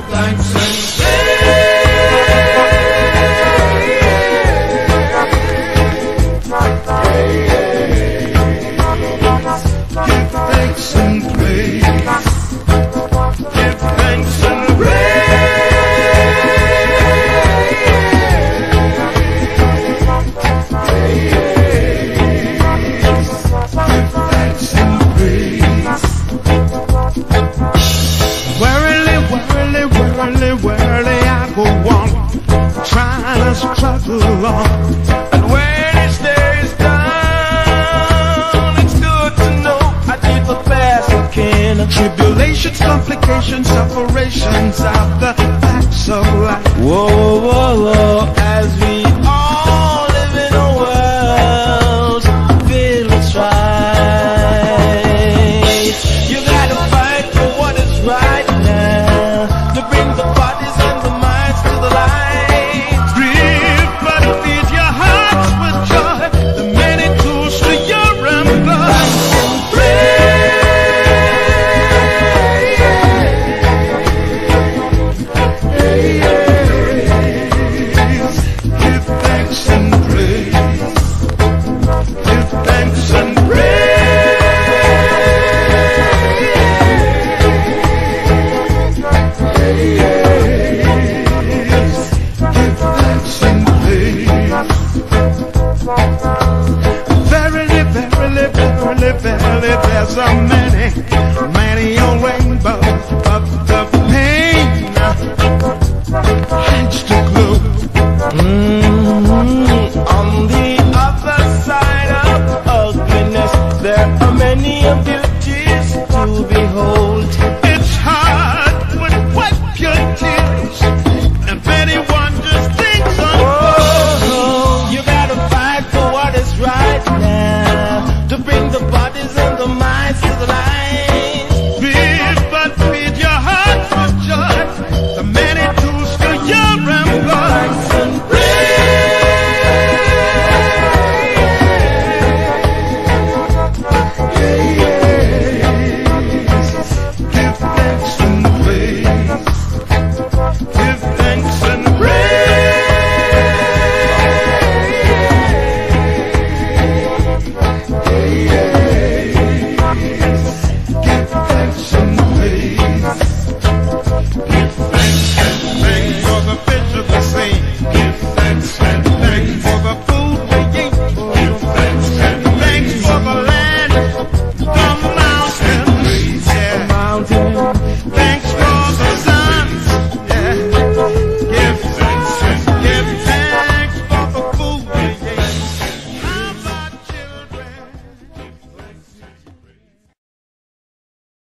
thanks and And when done, it's good to know I did the best I can. Tribulations, complications, separations after. Verily, verily, verily, verily, there's a many, many on